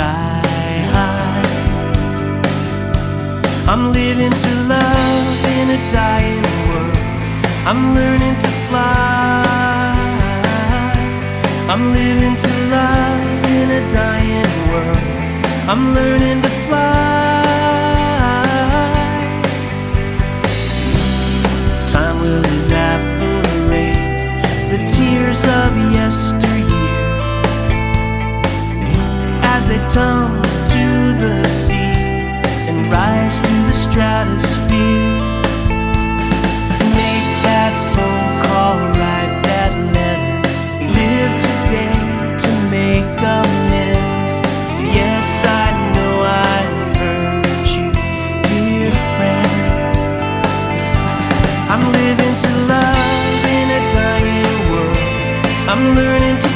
sky high. I'm living to love in a dying world. I'm learning to fly. I'm living to love in a dying world. I'm learning to fly. Time will evaporate. They tumble to the sea and rise to the stratosphere. Make that phone call, write that letter, live today to make amends. Yes, I know I've hurt you, dear friend. I'm living to love in a dying world. I'm learning to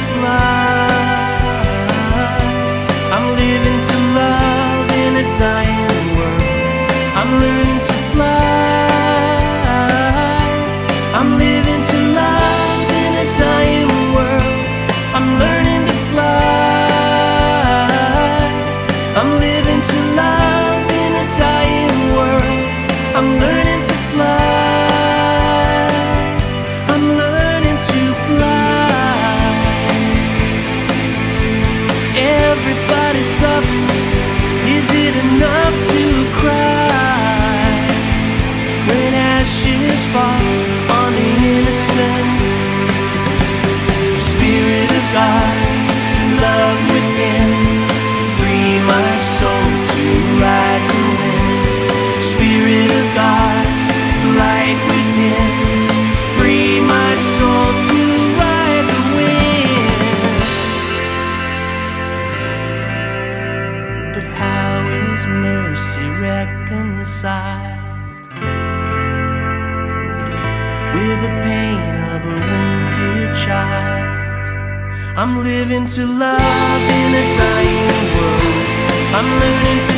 dying world. I'm learning to fly. I'm living to love in a dying world. I'm learning to fly. I'm living to love in a dying world. I'm learning reconciled with the pain of a wounded child? I'm living to love in a dying world. I'm learning to